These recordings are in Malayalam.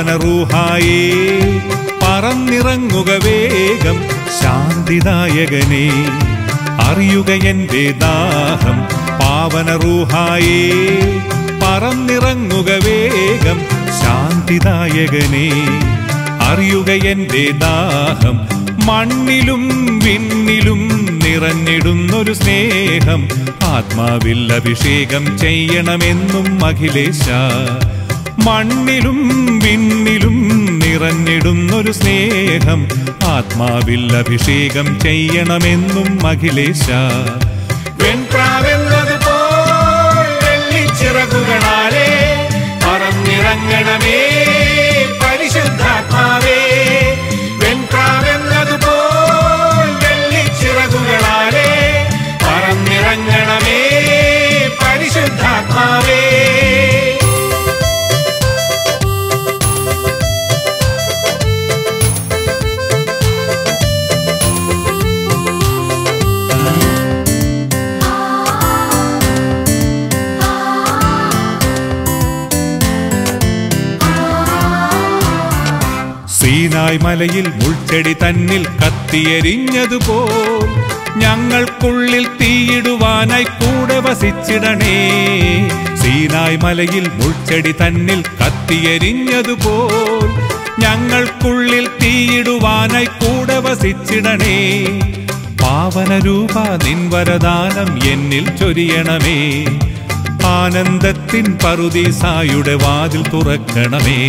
പാവന റൂഹായേ പറന്നിറങ്ങുക വേഗം ശാന്തിദായകനെ. അറിയുക എന്റെ ദാഹം പാവന റൂഹായേ പറന്നിറങ്ങുക വേഗം ശാന്തിദായകനെ. അറിയുക എന്റെ ദാഹം മണ്ണിലും വിണ്ണിലും നിറഞ്ഞിടുന്നൊരു സ്നേഹം. ആത്മാവിൽ അഭിഷേകം ചെയ്യണമെന്നും അഖിലേശ മണ്ണിലും വിണ്ണിലും നിറഞ്ഞിടുന്നൊരു സ്നേഹം. ആത്മാവിൽ അഭിഷേകം ചെയ്യണമെന്നും അഖിലേശ സീനായ് മലയിൽ മുൾച്ചെടി തന്നിൽ കത്തിയെരിഞ്ഞതുപോൽ ഞങ്ങൾക്കുള്ളിൽ തീയിടുവാനായി കൂടെ വസിച്ചിടണേ. സീനായ് മലയിൽ മുൾച്ചെടി തന്നിൽ കത്തിയെരിഞ്ഞതുപോൽ ഞങ്ങൾക്കുള്ളിൽ തീയിടുവാനായി കൂടെ വസിച്ചിടണേ. പാവനരൂപ നിൻവരദാനം എന്നിൽ ചൊരിയണമേ. ആനന്ദത്തിൻ പറുദീസായുടെ വാതിൽ തുറക്കണമേ.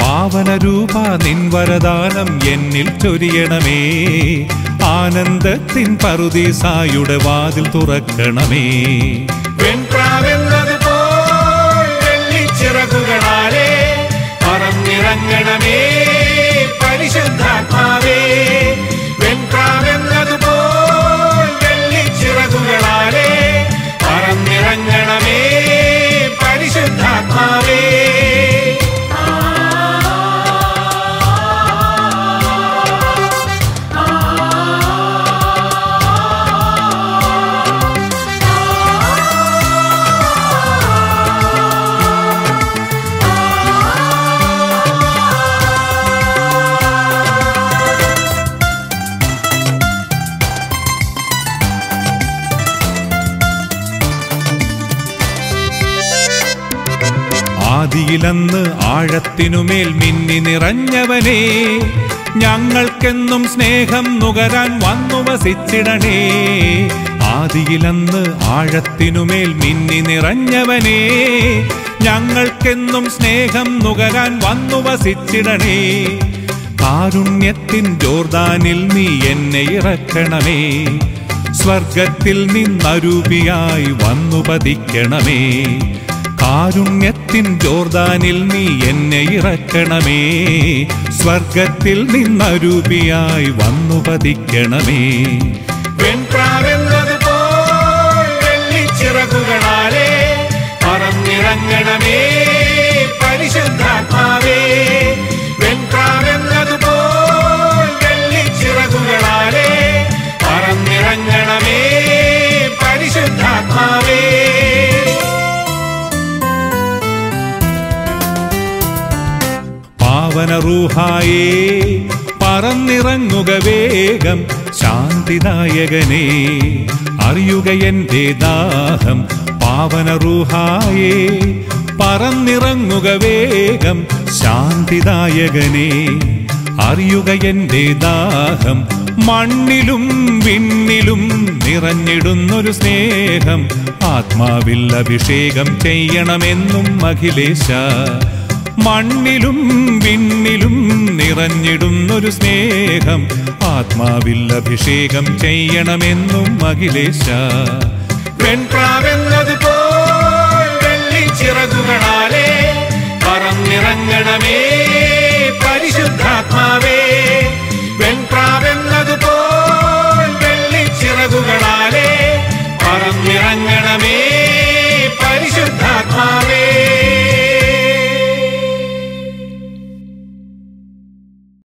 പാവനരൂപ നിൻവരദാനം എന്നിൽ ചൊരിയണമേ. ആനന്ദത്തിൻ പറുദീസായുടെ വാതിൽ തുറക്കണമേ. പറന്നിറങ്ങണമേ. പരിശുദ്ധാത്മാവേ ആദിയിലന്ന് ആഴത്തിനുമേൽ മിന്നി നിറഞ്ഞവനേ ഞങ്ങൾക്കെന്നും സ്നേഹം നുകരാൻ വന്നു വസിച്ചിടണേ. ആദിയിലന്ന് ആഴത്തിനുമേൽ മിന്നി നിറഞ്ഞവനേ ഞങ്ങൾക്കെന്നും സ്നേഹം നുകരാൻ വന്നു വസിച്ചിടണേ. കാരുണ്യത്തിൻ ജോർദാനിൽ നീ എന്നെ ഇറക്കണമേ സ്വർഗത്തിൽ നിന്നരൂപിയായി വന്നു പതിക്കണമേ. കാരുണ്യത്തിൻ ജോർദാനിൽ നീ എന്നെ ഇറക്കണമേ. സ്വർഗത്തിൽ നിന്നരൂപിയായി വന്നു പതിക്കണമേ. വെൺപ്രാവെന്നതുപോൽ വെള്ളിച്ചിറകുകളാലേ പറന്നിറങ്ങണമേ. റൂഹായേ പറന്നിറങ്ങുക വേഗം ശാന്തിദായകനേ അറിയുക എന്റെ ദാഹം പാവന റൂഹായേ പറന്നിറങ്ങുക വേഗം ശാന്തിദായകനേ അറിയുക എന്റെ ദാഹം മണ്ണിലും വിണ്ണിലും നിറഞ്ഞിടുന്നൊരു സ്നേഹം. ആത്മാവിൽ അഭിഷേകം ചെയ്യണമെന്നും അഖിലേശ മണ്ണിലും വിണ്ണിലും നിറഞ്ഞിടുന്നൊരു സ്നേഹം. ആത്മാവിൽ അഭിഷേകം ചെയ്യണമെന്നും അഖിലേശ. വെൺപ്രാവെന്നത് പോൽ വെള്ളിച്ചിറകുകളാ